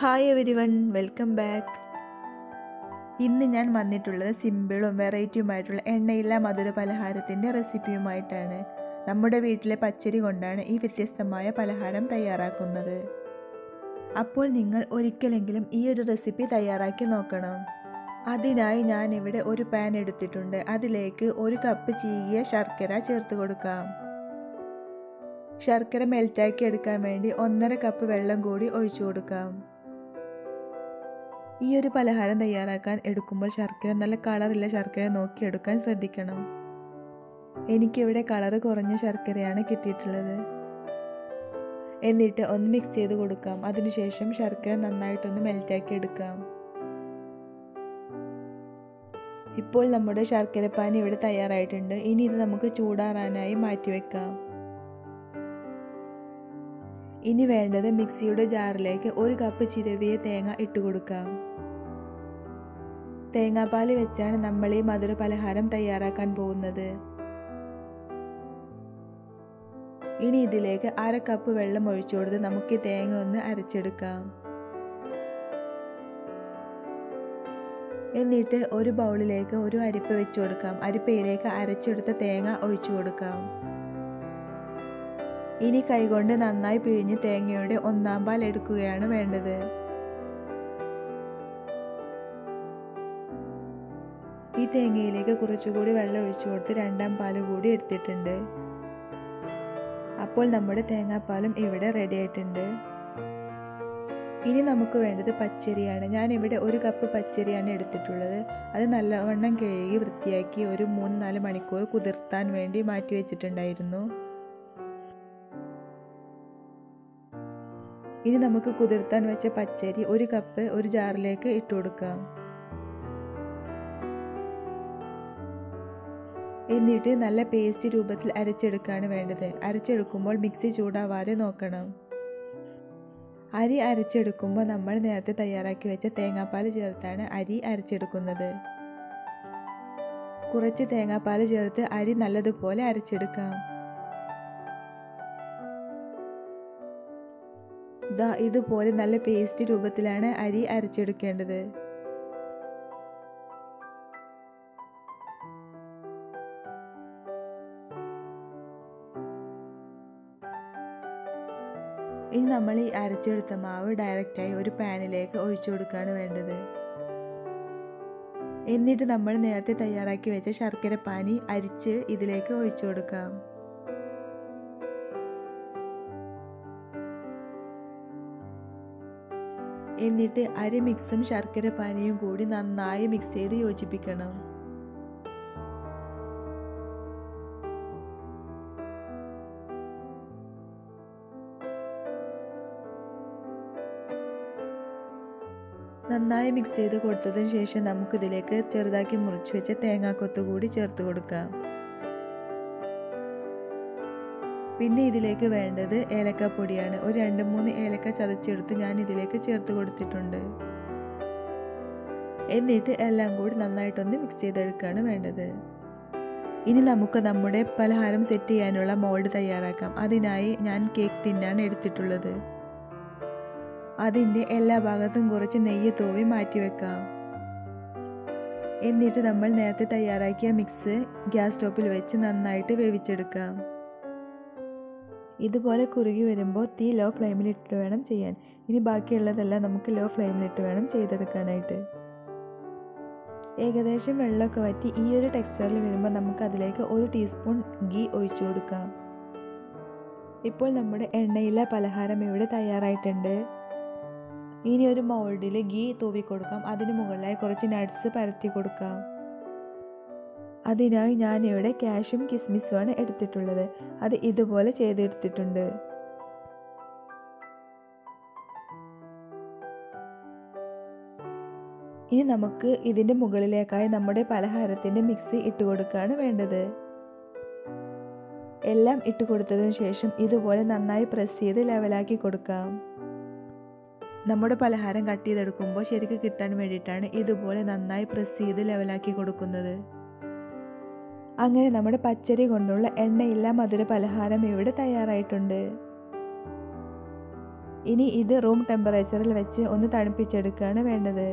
Hi everyone welcome back ഇന്ന് ഞാൻ വന്നിട്ടുള്ളത് സിമ്പിളും വെറൈറ്റിയുമായിട്ടുള്ള എണ്ണയില്ല മധുര പലഹാരത്തിന്റെ റെസിപ്പിയുമായിട്ടാണ് നമ്മുടെ വീട്ടിലെ പച്ചരി കൊണ്ടാണ് ഈ വ്യത്യസ്തമായ പലഹാരം തയ്യാറാക്കുന്നത്. അപ്പോൾ നിങ്ങൾ ഒരിക്കലെങ്കിലും ഈ ഒരു റെസിപ്പി തയ്യാറാക്കി നോക്കണം. അതിനായി ഇവിടെ ഒരു പാൻ എടുത്തിട്ടുണ്ട്. അതിലേക്ക് ഒരു കപ്പ് ചീകിയ ശർക്കര ചേർത്ത് കൊടുക്കാം. ശർക്കര മെൽറ്റാക്കി എടുക്കാൻ വേണ്ടി ഒന്നര കപ്പ് വെള്ളം കൂടി ഒഴിച്ചു കൊടുക്കാം. ഈ ഒരു പലഹാരം തയ്യാറാക്കാൻ എടുക്കുമ്പോൾ ശർക്കര നല്ല കളറുള്ള ശർക്കര നോക്കി എടുക്കാൻ ശ്രദ്ധിക്കണം. എനിക്കിവിടെ കളറ് കുറഞ്ഞ ശർക്കരയാണ് കിട്ടിയിട്ടുള്ളത്. എന്നിട്ട് ഒന്ന് മിക്സ് ചെയ്ത് കൊടുക്കാം. അതിനുശേഷം ശർക്കര നന്നായിട്ടൊന്ന് മെൽറ്റാക്കി എടുക്കാം. ഇപ്പോൾ നമ്മുടെ ശർക്കരപ്പാനി ഇവിടെ തയ്യാറായിട്ടുണ്ട്. ഇനി ഇത് നമുക്ക് ചൂടാറാനായി മാറ്റിവെക്കാം. ഇനി വേണ്ടത് മിക്സിയുടെ ജാറിലേക്ക് ഒരു കപ്പ് ചിരവിയ തേങ്ങ ഇട്ട് കൊടുക്കാം. തേങ്ങാപ്പാൽ വെച്ചാണ് നമ്മൾ ഈ മധുര പലഹാരം തയ്യാറാക്കാൻ പോകുന്നത്. ഇനി ഇതിലേക്ക് അര കപ്പ് വെള്ളം ഒഴിച്ചു കൊടുത്ത് നമുക്ക് തേങ്ങ ഒന്ന് അരച്ചെടുക്കാം. എന്നിട്ട് ഒരു ബൗളിലേക്ക് ഒരു അരിപ്പ വെച്ചു കൊടുക്കാം. അരിപ്പയിലേക്ക് അരച്ചെടുത്ത തേങ്ങ ഒഴിച്ചു കൊടുക്കാം. ഇനി കൈകൊണ്ട് നന്നായി പിഴിഞ്ഞ് തേങ്ങയുടെ ഒന്നാം പാൽ എടുക്കുകയാണ് വേണ്ടത്. ഈ തേങ്ങയിലേക്ക് കുറച്ചുകൂടി വെള്ളം ഒഴിച്ചു കൊടുത്ത് രണ്ടാം പാൽ കൂടി എടുത്തിട്ടുണ്ട്. അപ്പോൾ നമ്മുടെ തേങ്ങാപ്പാലും ഇവിടെ റെഡി ആയിട്ടുണ്ട്. ഇനി നമുക്ക് വേണ്ടത് പച്ചരിയാണ്. ഞാൻ ഇവിടെ ഒരു കപ്പ് പച്ചരിയാണ് എടുത്തിട്ടുള്ളത്. അത് നല്ലവണ്ണം കഴുകി വൃത്തിയാക്കി ഒരു മൂന്ന് നാല് മണിക്കൂർ കുതിർത്താൻ വേണ്ടി മാറ്റി വെച്ചിട്ടുണ്ടായിരുന്നു. ഇനി നമുക്ക് കുതിർത്താൻ വെച്ച പച്ചരി ഒരു കപ്പ് ഒരു ജാറിലേക്ക് ഇട്ട് കൊടുക്കാം. എന്നിട്ട് നല്ല പേസ്റ്റ് രൂപത്തിൽ അരച്ചെടുക്കുകയാണ് വേണ്ടത്. അരച്ചെടുക്കുമ്പോൾ മിക്സി ചൂടാവാതെ നോക്കണം. അരി അരച്ചെടുക്കുമ്പോൾ നമ്മൾ നേരത്തെ തയ്യാറാക്കി വെച്ച തേങ്ങാപ്പാൽ ചേർത്താണ് അരി അരച്ചെടുക്കുന്നത്. കുറച്ച് തേങ്ങാപ്പാൽ ചേർത്ത് അരി നല്ലതുപോലെ അരച്ചെടുക്കാം. ദാ ഇതുപോലെ നല്ല പേസ്റ്റ് രൂപത്തിലാണ് അരി അരച്ചെടുക്കേണ്ടത്. ഇനി നമ്മൾ ഈ അരച്ചെടുത്ത മാവ് ഡയറക്റ്റായി ഒരു പാനിലേക്ക് ഒഴിച്ചു കൊടുക്കുകയാണ് വേണ്ടത്. എന്നിട്ട് നമ്മൾ നേരത്തെ തയ്യാറാക്കി വെച്ച ശർക്കര പാനി അരിച്ച് ഇതിലേക്ക് ഒഴിച്ചു കൊടുക്കാം. എന്നിട്ട് അരി മിക്സും ശർക്കര പാനിയും കൂടി നന്നായി മിക്സ് ചെയ്ത് യോജിപ്പിക്കണം. നന്നായി മിക്സ് ചെയ്ത് കൊടുത്തതിന് ശേഷം നമുക്കിതിലേക്ക് ചെറുതാക്കി മുറിച്ച് വെച്ച തേങ്ങാക്കൊത്ത് കൂടി ചേർത്ത് കൊടുക്കാം. പിന്നെ ഇതിലേക്ക് വേണ്ടത് ഏലക്കപ്പൊടിയാണ്. ഒരു രണ്ട് മൂന്ന് ഏലക്ക ചതച്ചെടുത്ത് ഞാൻ ഇതിലേക്ക് ചേർത്ത് കൊടുത്തിട്ടുണ്ട്. എന്നിട്ട് എല്ലാം കൂടി നന്നായിട്ടൊന്ന് മിക്സ് ചെയ്തെടുക്കുകയാണ് വേണ്ടത്. ഇനി നമുക്ക് നമ്മുടെ പലഹാരം സെറ്റ് ചെയ്യാനുള്ള മോൾഡ് തയ്യാറാക്കാം. അതിനായി ഞാൻ കേക്ക് ടിന്നാണ് എടുത്തിട്ടുള്ളത്. അതിന്റെ എല്ലാ ഭാഗത്തും കുറച്ച് നെയ്യ് തൂവി മാറ്റി വെക്കാം. എന്നിട്ട് നമ്മൾ നേരത്തെ തയ്യാറാക്കിയ മിക്സ് ഗ്യാസ് സ്റ്റോപ്പിൽ വെച്ച് നന്നായിട്ട് വേവിച്ചെടുക്കാം. ഇതുപോലെ കുറുകി വരുമ്പോൾ തീ ലോ ഫ്ലെയിമിലിട്ട് വേണം ചെയ്യാൻ. ഇനി ബാക്കിയുള്ളതെല്ലാം നമുക്ക് ലോ ഫ്ലെയിമിലിട്ട് വേണം ചെയ്തെടുക്കാനായിട്ട്. ഏകദേശം വെള്ളമൊക്കെ വറ്റി ഈ ഒരു ടെക്സ്ചറിൽ വരുമ്പോൾ നമുക്ക് അതിലേക്ക് ഒരു ടീസ്പൂൺ ഗീ ഒഴിച്ചു കൊടുക്കാം. ഇപ്പോൾ നമ്മുടെ എണ്ണയിലെ പലഹാരം ഇവിടെ തയ്യാറായിട്ടുണ്ട്. ഇനി ഒരു മോൾഡിൽ ഗീ തൂവി കൊടുക്കാം അതിന് മുകളിലായി കുറച്ച് നട്ട്സ് പരത്തി കൊടുക്കാം. അതിനായി ഞാൻ ഇവിടെ ക്യാഷും കിസ്മിസുമാണ് എടുത്തിട്ടുള്ളത്. അത് ഇതുപോലെ ചെയ്തെടുത്തിട്ടുണ്ട്. ഇനി നമുക്ക് ഇതിന്റെ മുകളിലേക്കായി നമ്മുടെ പലഹാരത്തിന്റെ മിക്സി ഇട്ട് കൊടുക്കുകയാണ് വേണ്ടത്. എല്ലാം ഇട്ട് കൊടുത്തതിന് ശേഷം ഇതുപോലെ നന്നായി പ്രസ് ചെയ്ത് ലെവലാക്കി കൊടുക്കാം. നമ്മുടെ പലഹാരം കട്ട് ചെയ്തെടുക്കുമ്പോൾ ശരിക്ക് കിട്ടാൻ വേണ്ടിയിട്ടാണ് ഇതുപോലെ നന്നായി പ്രസ് ചെയ്ത് ലെവലാക്കി കൊടുക്കുന്നത്. അങ്ങനെ നമ്മുടെ പച്ചരി കൊണ്ടുള്ള എണ്ണയില്ല മധുര പലഹാരം ഇവിടെ തയ്യാറായിട്ടുണ്ട്. ഇനി ഇത് റൂം ടെമ്പറേച്ചറിൽ വെച്ച് ഒന്ന് തണുപ്പിച്ചെടുക്കുകയാണ് വേണ്ടത്.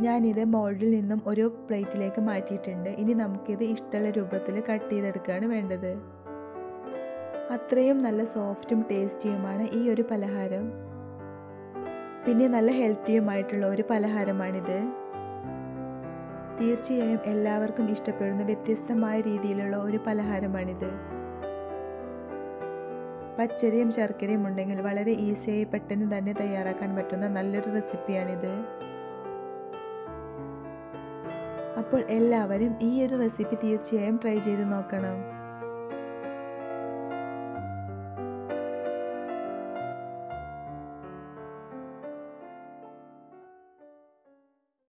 ഞാനിത് മോൾഡിൽ നിന്നും ഒരു പ്ലേറ്റിലേക്ക് മാറ്റിയിട്ടുണ്ട്. ഇനി നമുക്കിത് ഇഷ്ടമുള്ള രൂപത്തിൽ കട്ട് ചെയ്തെടുക്കുകയാണ് വേണ്ടത്. അത്രയും നല്ല സോഫ്റ്റും ടേസ്റ്റിയുമാണ് ഈ ഒരു പലഹാരം. പിന്നെ നല്ല ഹെൽത്തിയുമായിട്ടുള്ള ഒരു പലഹാരമാണിത്. തീർച്ചയായും എല്ലാവർക്കും ഇഷ്ടപ്പെടുന്ന വ്യത്യസ്തമായ രീതിയിലുള്ള ഒരു പലഹാരമാണിത്. പച്ചരിയും ശർക്കരയും ഉണ്ടെങ്കിൽ വളരെ ഈസിയായി പെട്ടെന്ന് തന്നെ തയ്യാറാക്കാൻ പറ്റുന്ന നല്ലൊരു റെസിപ്പിയാണിത്. അപ്പോൾ എല്ലാവരും ഈ ഒരു റെസിപ്പി തീർച്ചയായും ട്രൈ ചെയ്ത് നോക്കണം.